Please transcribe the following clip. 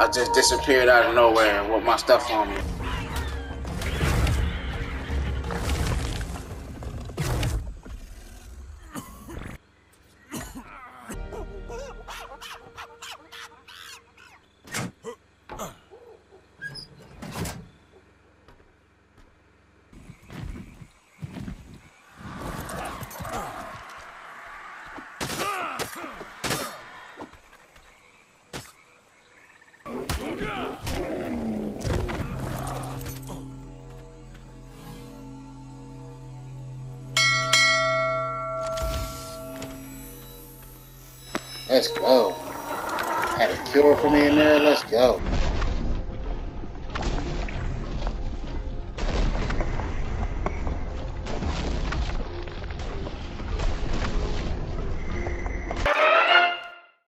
I just disappeared out of nowhere with my stuff on me. Let's go. Had a cure for me in there. Let's go.